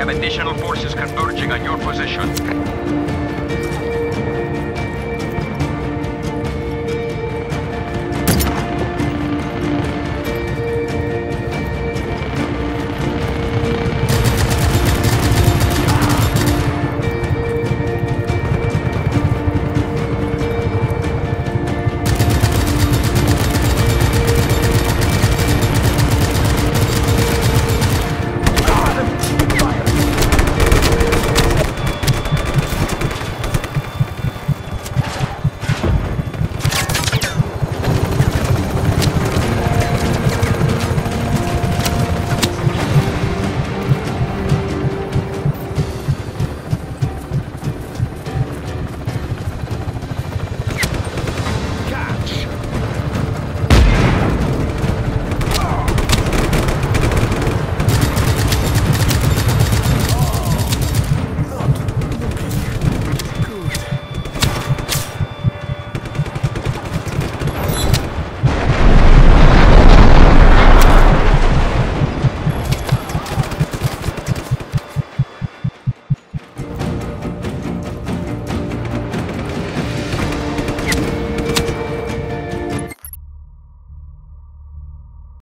have additional forces converging on your position.